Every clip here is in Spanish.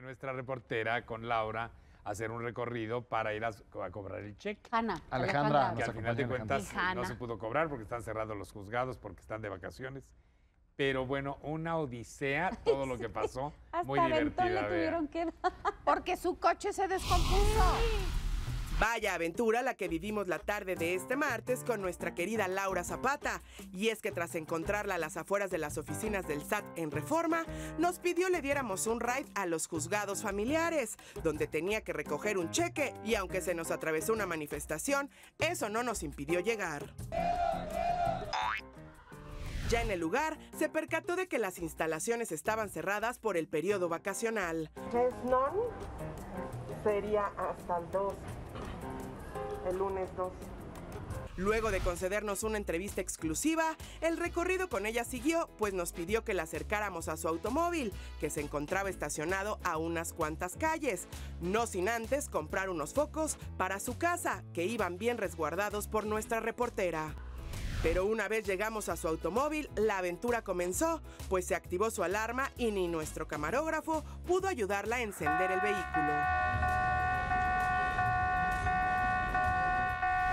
fue nuestra reportera con Laura a hacer un recorrido para ir a, a cobrar el cheque. Hanna. Alejandra, Que al final de cuentas no se pudo cobrar porque están cerrados los juzgados, porque están de vacaciones. Pero bueno, una odisea, todo lo que pasó. Hasta muy divertida. le tuvieron que dar. Porque su coche se descompuso. Vaya aventura la que vivimos la tarde de este martes con nuestra querida Laura Zapata. Y es que tras encontrarla a las afueras de las oficinas del SAT en Reforma, nos pidió le diéramos un ride a los juzgados familiares, donde tenía que recoger un cheque y aunque se nos atravesó una manifestación, eso no nos impidió llegar. Ya en el lugar, se percató de que las instalaciones estaban cerradas por el periodo vacacional. sería hasta el 2, el lunes 2. Luego de concedernos una entrevista exclusiva, el recorrido con ella siguió, pues nos pidió que la acercáramos a su automóvil, que se encontraba estacionado a unas cuantas calles, no sin antes comprar unos focos para su casa, que iban bien resguardados por nuestra reportera. Pero una vez llegamos a su automóvil, la aventura comenzó, pues se activó su alarma y ni nuestro camarógrafo pudo ayudarla a encender el vehículo.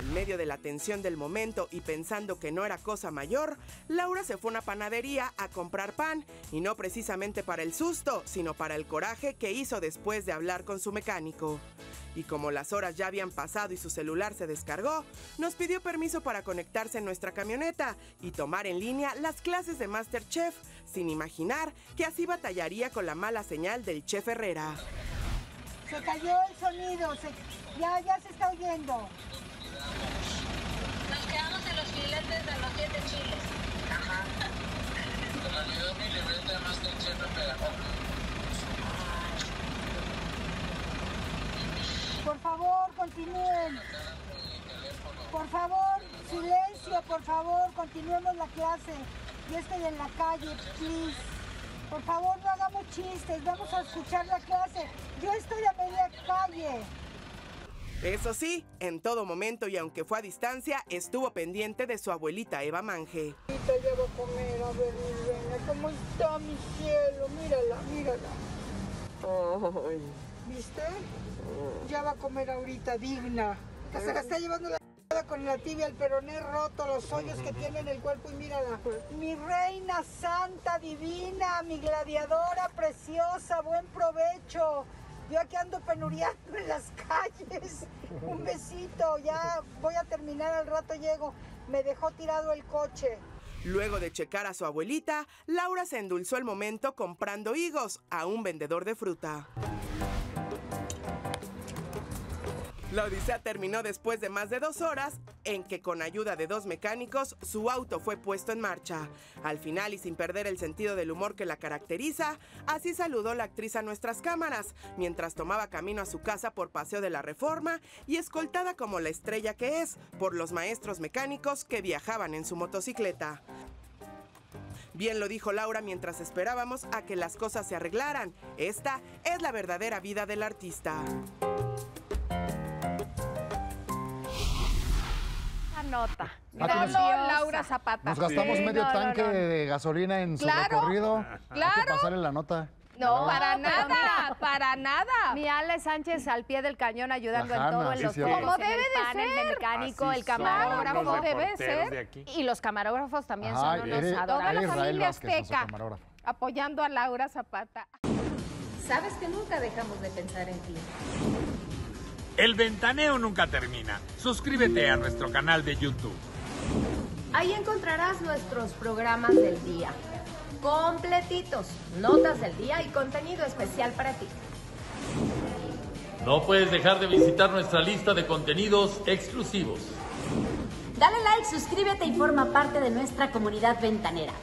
En medio de la tensión del momento y pensando que no era cosa mayor, Laura se fue a una panadería a comprar pan, y no precisamente para el susto, sino para el coraje que hizo después de hablar con su mecánico. Y como las horas ya habían pasado y su celular se descargó, nos pidió permiso para conectarse en nuestra camioneta y tomar en línea las clases de Masterchef, sin imaginar que así batallaría con la mala señal del chef Herrera. Se cayó el sonido, ya, ya se está oyendo. Nos quedamos en los filetes de los siete chiles. Ajá. Se me olvidó mi libreta de Masterchef Por favor, continúen. Por favor, silencio, por favor, continuemos la clase. Yo estoy en la calle, please. Por favor, no hagamos chistes, vamos a escuchar la clase. Yo estoy a media calle. Eso sí, en todo momento y aunque fue a distancia, estuvo pendiente de su abuelita Eva Manje. Ahorita ya va a comer, a ver mi reina, ¿cómo está mi cielo? Mírala, mírala. ¿Viste? Ya va a comer ahorita, digna. Que se la está llevando la con la tibia, el peroné roto, los hoyos que tiene en el cuerpo y mírala. Mi reina santa, divina, mi gladiadora preciosa, buen provecho. Yo aquí ando penuriando en las calles. Un besito, ya voy a terminar, al rato llego. Me dejó tirado el coche. Luego de checar a su abuelita, Laura se endulzó el momento comprando higos a un vendedor de fruta. La odisea terminó después de más de dos horas en que con ayuda de dos mecánicos su auto fue puesto en marcha. Al final y sin perder el sentido del humor que la caracteriza, así saludó la actriz a nuestras cámaras mientras tomaba camino a su casa por Paseo de la Reforma y escoltada como la estrella que es por los maestros mecánicos que viajaban en su motocicleta. Bien lo dijo Laura mientras esperábamos a que las cosas se arreglaran. Esta es la verdadera vida del artista. Nota. Nos- Ganó Laura Zapata. Nos gastamos Sí, medio no, tanque no. de gasolina en su Claro, recorrido. Hay claro. que pasarle la nota. No, para nada, mira. para nada. Mi Ale Sánchez al pie del cañón ayudando en todo, en sí, los focos, Como en debe el de ser. de mecánico, Así el camarógrafo. debe ser. de. Y los camarógrafos también Ajá, son unos eres- Toda la familia azteca. Apoyando a Laura Zapata. Sabes que nunca dejamos de pensar en ti. El ventaneo nunca termina. Suscríbete a nuestro canal de YouTube. Ahí encontrarás nuestros programas del día. Completitos, notas del día y contenido especial para ti. No puedes dejar de visitar nuestra lista de contenidos exclusivos. Dale like, suscríbete y forma parte de nuestra comunidad ventanera.